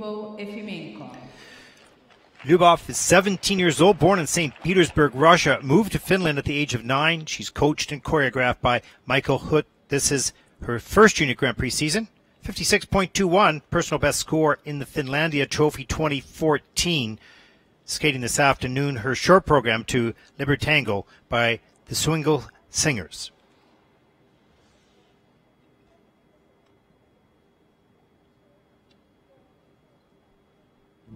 Efimenko. Lyubov is 17 years old, born in St. Petersburg, Russia, moved to Finland at the age of nine. She's coached and choreographed by Michael Huth. This is her first Junior Grand Prix season. 56.21, personal best score in the Finlandia Trophy 2014. Skating this afternoon, her short program to Libertango by the Swingle Singers.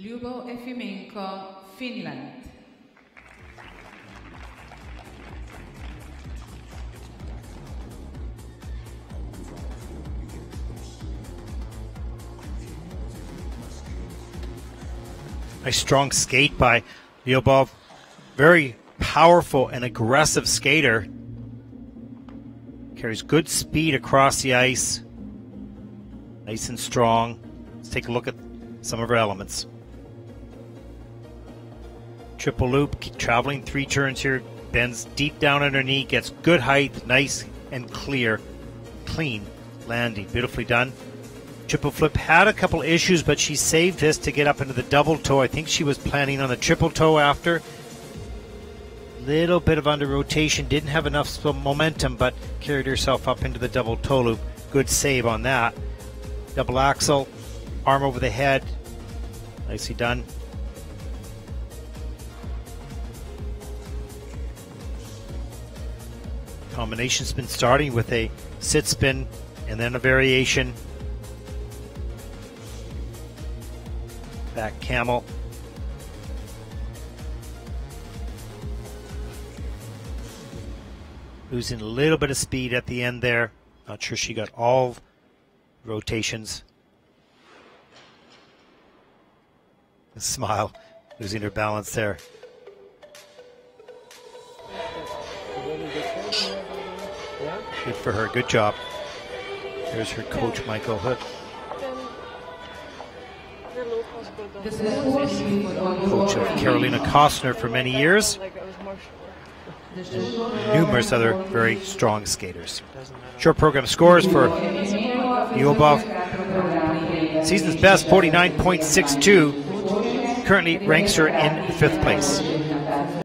Lyubo Efimenko, Finland. Nice strong skate by Lyubov. Very powerful and aggressive skater. Carries good speed across the ice. Nice and strong. Let's take a look at some of her elements. Triple loop, traveling three turns here, bends deep down underneath, gets good height, nice and clear, clean landing. Beautifully done. Triple flip had a couple issues, but she saved this to get up into the double toe. I think she was planning on the triple toe after. Little bit of under rotation, didn't have enough momentum, but carried herself up into the double toe loop. Good save on that. Double axel, arm over the head. Nicely done. Combination spin starting with a sit spin and then a variation. Back camel. losing a little bit of speed at the end there. Not sure she got all rotations. The smile, losing her balance there. Good for her. Good job. There's her coach, Michael Huth. Coach of Carolina Kostner for many years. And numerous other very strong skaters. Short program scores for Lyubov. Season's best 49.62 currently ranks her in fifth place.